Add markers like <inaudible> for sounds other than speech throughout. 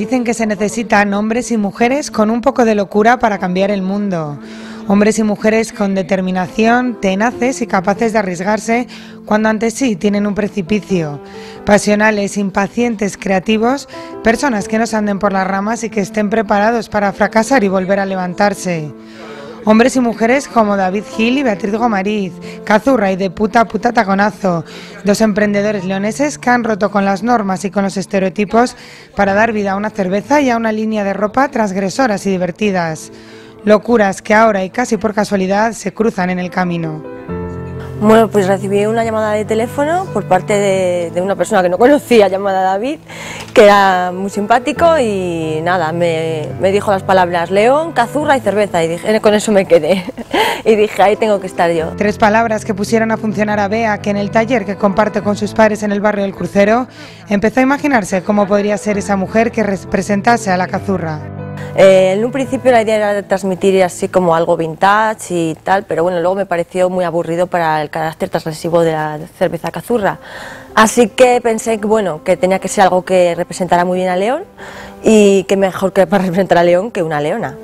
dicen que se necesitan hombres y mujeres con un poco de locura para cambiar el mundo. Hombres y mujeres con determinación, tenaces y capaces de arriesgarse cuando ante sí tienen un precipicio. Pasionales, impacientes, creativos, personas que no se anden por las ramas y que estén preparados para fracasar y volver a levantarse. Hombres y mujeres como David Gil y Beatriz Gomariz, Cazurra y de puta puta taconazo, dos emprendedores leoneses que han roto con las normas y con los estereotipos para dar vida a una cerveza y a una línea de ropa transgresoras y divertidas. Locuras que ahora y casi por casualidad se cruzan en el camino. Bueno, pues recibí una llamada de teléfono por parte de, una persona que no conocía, llamada David, que era muy simpático y nada, me, dijo las palabras león, cazurra y cerveza y dije, con eso me quedé <laughs> y dije, ahí tengo que estar yo. Tres palabras que pusieron a funcionar a Bea, que en el taller que comparte con sus padres en el barrio del Crucero, empezó a imaginarse cómo podría ser esa mujer que representase a la cazurra. Eh, en un principio la idea era transmitir así como algo vintage y tal, pero bueno, luego me pareció muy aburrido para el carácter transgresivo de la cerveza cazurra. Así que pensé que bueno, que tenía que ser algo que representara muy bien a León y que mejor que <laughs> para representar a León que una leona.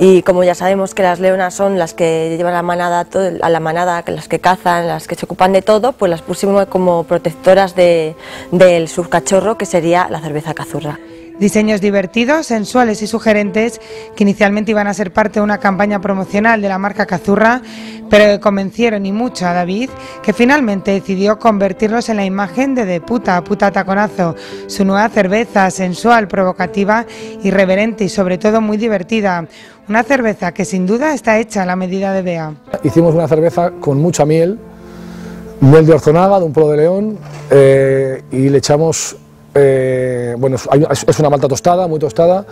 Y como ya sabemos que las leonas son las que llevan la manada, a la manada, las que cazan, las que se ocupan de todo, pues las pusimos como protectoras del subcachorro que sería la cerveza cazurra. Diseños divertidos, sensuales y sugerentes que inicialmente iban a ser parte de una campaña promocional de la marca Cazurra, pero que convencieron y mucho a David, que finalmente decidió convertirlos en la imagen de De Puta, Puta Taconazo, su nueva cerveza sensual, provocativa, irreverente y sobre todo muy divertida. Una cerveza que sin duda está hecha a la medida de Bea. Hicimos una cerveza con mucha miel, miel de Orzonaga, de un pueblo de León, eh, y le echamos eh, bueno, es una malta tostada, muy tostada,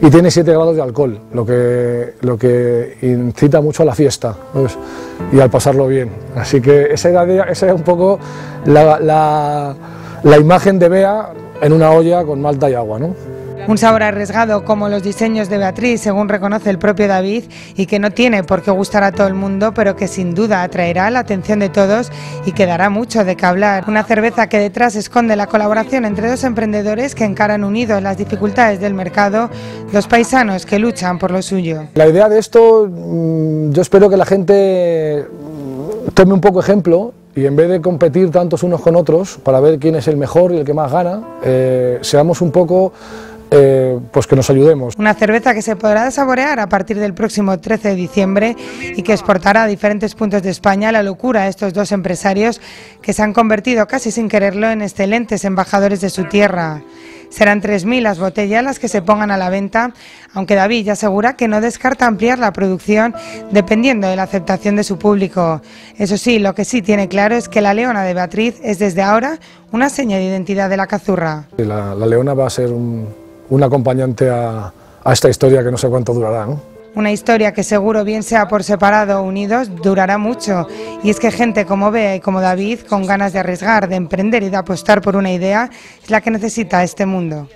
y tiene 7 grados de alcohol, lo que, lo que incita mucho a la fiesta y al pasarlo bien. Así que esa era, esa un poco la, la, la imagen de Bea en una olla con malta y agua. ¿no? Un sabor arriesgado como los diseños de Beatriz, según reconoce el propio David, y que no tiene por qué gustar a todo el mundo, pero que sin duda atraerá la atención de todos y que dará mucho de qué hablar. Una cerveza que detrás esconde la colaboración entre dos emprendedores que encaran unidos las dificultades del mercado, dos paisanos que luchan por lo suyo. La idea de esto, mm, yo espero que la gente tome un poco ejemplo y en vez de competir tantos unos con otros para ver quién es el mejor y el que más gana, eh, seamos un poco eh, pues que nos ayudemos. Una cerveza que se podrá saborear a partir del próximo 13 de diciembre y que exportará a diferentes puntos de España la locura de estos dos empresarios que se han convertido casi sin quererlo en excelentes embajadores de su tierra. Serán 3.000 las botellas las que se pongan a la venta, aunque David ya asegura que no descarta ampliar la producción dependiendo de la aceptación de su público. Eso sí, lo que sí tiene claro es que la leona de Beatriz es desde ahora una seña de identidad de la cazurra. La, la leona va a ser un, un acompañante a, esta historia que no sé cuánto durará. Una historia que seguro, bien sea por separado o unidos, durará mucho. Y es que gente como Bea y como David, con ganas de arriesgar, de emprender y de apostar por una idea, es la que necesita este mundo.